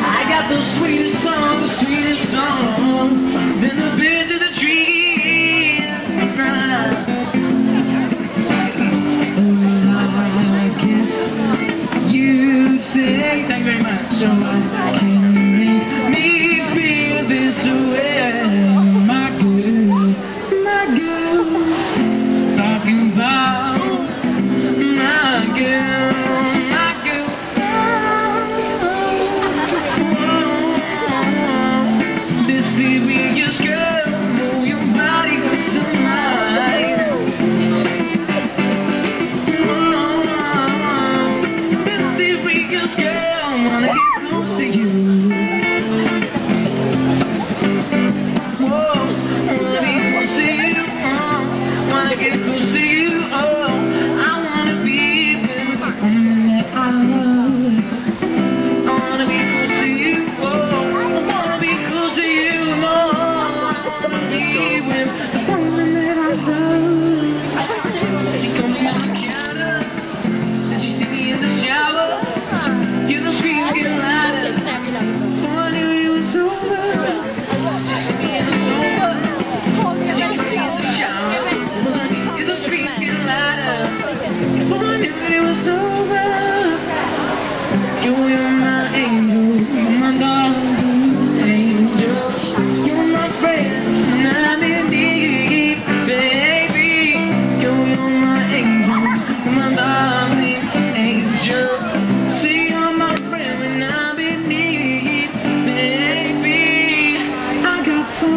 I got the sweetest song, the sweetest song. The birds the trees you'd Thank you very much. So can make me feel this way. you know, leave him.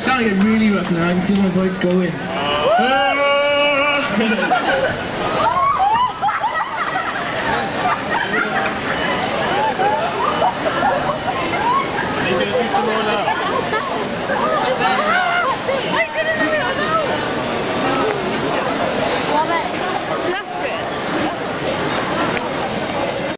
sounding it really rough now. I can feel my voice going.